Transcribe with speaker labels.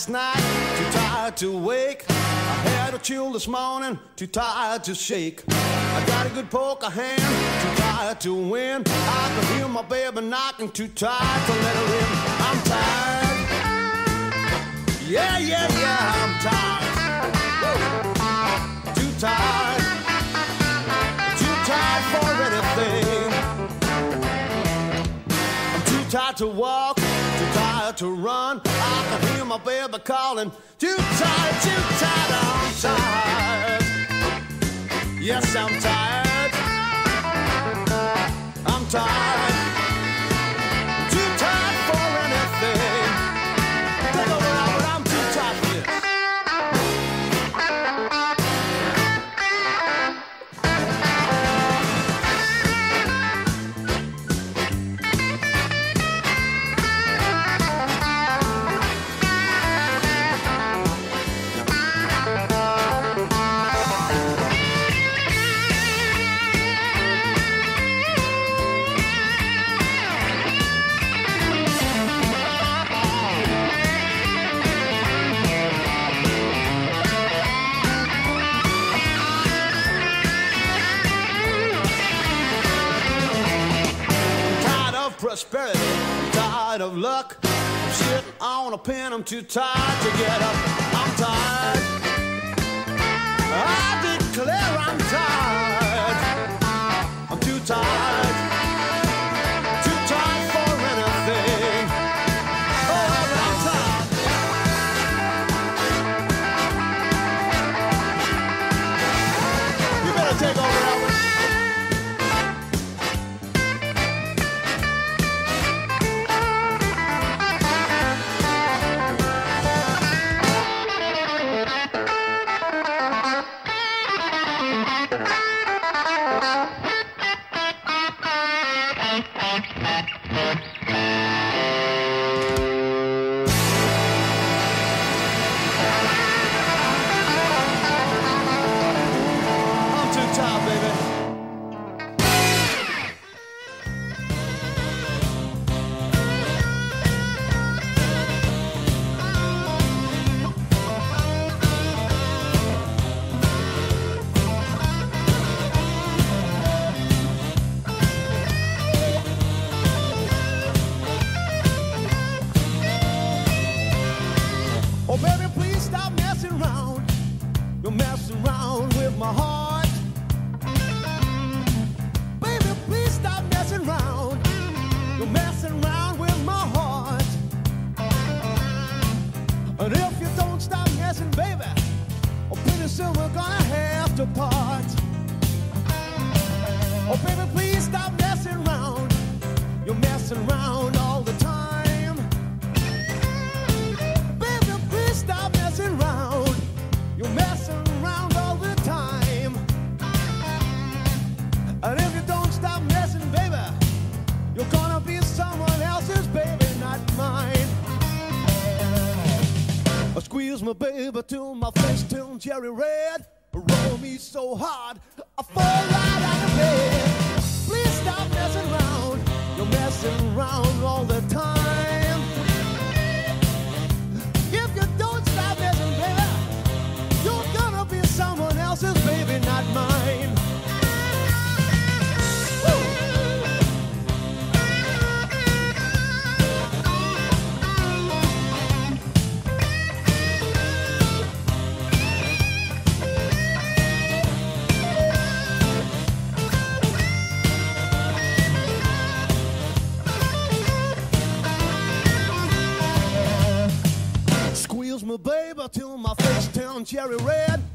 Speaker 1: last night, too tired to wake. I had a chill this morning, too tired to shake. I got a good poker hand, too tired to win. I can hear my baby knocking, too tired to let her in. I'm tired. Yeah, yeah, yeah, I'm tired. Too tired. Too tired for anything. I'm too tired to walk to run. I can hear my baby calling. Too tired, too tired, I'm tired. Yes, I'm tired. I'm tired. I'm too tired to get up. I'm tired. time, baby. cherry red. Roll me so hard, cherry red.